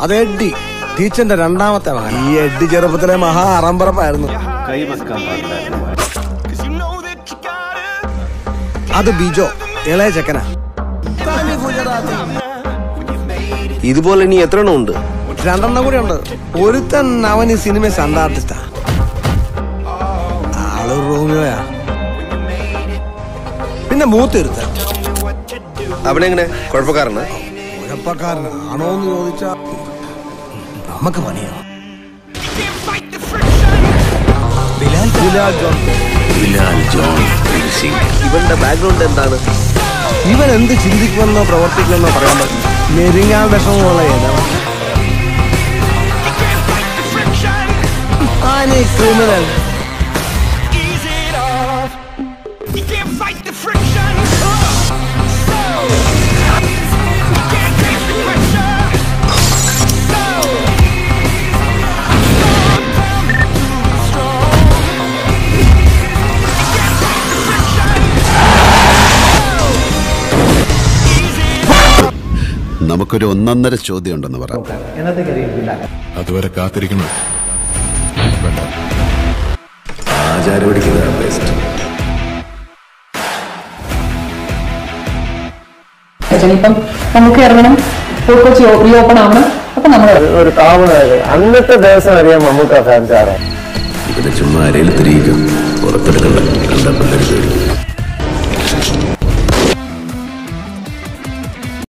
അത് എഡി ടീച്ചറിന്റെ രണ്ടാമത്തെ ഈ എഡി ചെറുപ്പത്തിലെ മഹാ അറമ്പറപ്പായിരുന്നു. അത് ബിജോ ഇളയ ചെക്കനാ. ഇതുപോലെ ഇനി എത്ര എണ്ണം ഉണ്ട്? രണ്ടെണ്ണം കൂടി ഉണ്ട്. ഒരുത്തൻ അവൻ ഈ സിനിമ സണ്ട ആർട്ടിസ്റ്റാ ആൾ റോമിയോയാ. പിന്നെ മൂത്തൊരുത്തൻ. അവനെങ്ങനെ കുഴപ്പക്കാരനാ? കുഴപ്പക്കാരനാണോ എന്ന് ചോദിച്ചാ. നമുക്ക് പണിയോ. ബിലാൽ ജോൺ. ബിലാൽ ജോൺ. ഇവന്റെ ബാക്ക്ഗ്രൗണ്ട് എന്താണ്? ഇവൻ എന്ത് ചിന്തിക്കുമെന്നോ പ്രവർത്തിക്കുമെന്നോ പറയാൻ പറ്റില്ല നെരിങ്ങാൻ വിഷമമുള്ള ഏതാണ്. ക്രിമിനൽ നമുക്കൊരു ഒന്നൊന്നര ചോദ്യം ഉണ്ടെന്ന് പറയാം അതുവരെ കാത്തിരിക്കണം. ആചാരപടിക്കുന്നതാണ് ബെസ്റ്റ് ഇപ്പം നമുക്ക് ഇറങ്ങണം. ഫുൾ കൊച്ചി റീ ഓപ്പൺ ആവണം. അപ്പൊ നമ്മൾ ഒരു അന്നത്തെ ദിവസം അറിയാം മമ്മൂക്ക ഫാൻസ് ആരാ ഇവനെ ചുമ്മാ അരയിൽ തിരിയിക്കും പുറത്തെടുക്കണ്ട. കണ്ട പിള്ളേർ